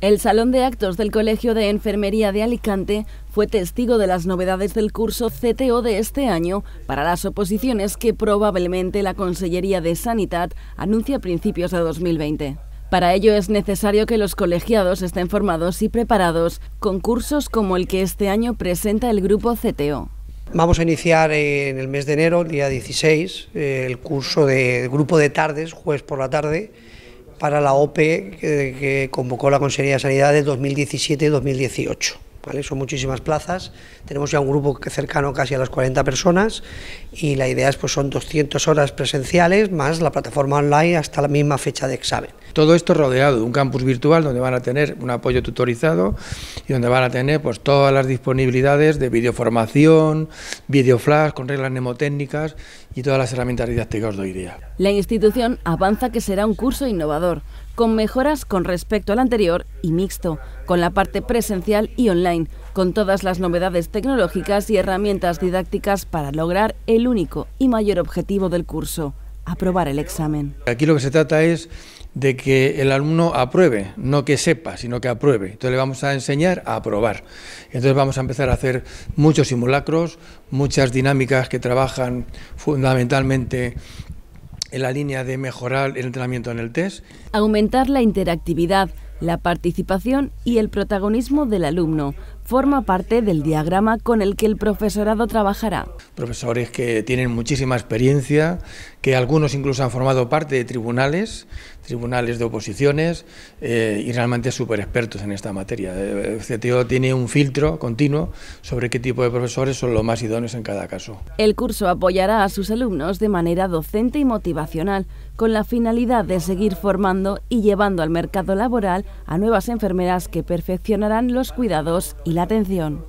El Salón de Actos del Colegio de Enfermería de Alicante fue testigo de las novedades del curso CTO de este año para las oposiciones que probablemente la Consellería de Sanidad anuncia a principios de 2020. Para ello es necesario que los colegiados estén formados y preparados con cursos como el que este año presenta el grupo CTO. Vamos a iniciar en el mes de enero, el día 16, el curso de grupo de tardes, jueves por la tarde, para la OPE que, convocó la Consejería de Sanidad de 2017-2018. ¿Vale? Son muchísimas plazas, tenemos ya un grupo cercano casi a las 40 personas y la idea es pues son 200 horas presenciales más la plataforma online hasta la misma fecha de examen. Todo esto rodeado de un campus virtual donde van a tener un apoyo tutorizado y donde van a tener pues todas las disponibilidades de videoformación, videoflash con reglas mnemotécnicas y todas las herramientas didácticas de hoy día. La institución avanza que será un curso innovador, con mejoras con respecto al anterior y mixto, con la parte presencial y online, con todas las novedades tecnológicas y herramientas didácticas para lograr el único y mayor objetivo del curso, aprobar el examen. Aquí lo que se trata es de que el alumno apruebe, no que sepa, sino que apruebe. Entonces le vamos a enseñar a aprobar. Entonces vamos a empezar a hacer muchos simulacros, muchas dinámicas que trabajan fundamentalmente en la línea de mejorar el entrenamiento en el test. Aumentar la interactividad, la participación y el protagonismo del alumno forma parte del diagrama con el que el profesorado trabajará. Profesores que tienen muchísima experiencia, que algunos incluso han formado parte de tribunales, tribunales de oposiciones eh, y realmente súper expertos en esta materia. El CTO tiene un filtro continuo sobre qué tipo de profesores son los más idóneos en cada caso. El curso apoyará a sus alumnos de manera docente y motivacional, con la finalidad de seguir formando y llevando al mercado laboral a nuevas enfermeras que perfeccionarán los cuidados y la atención.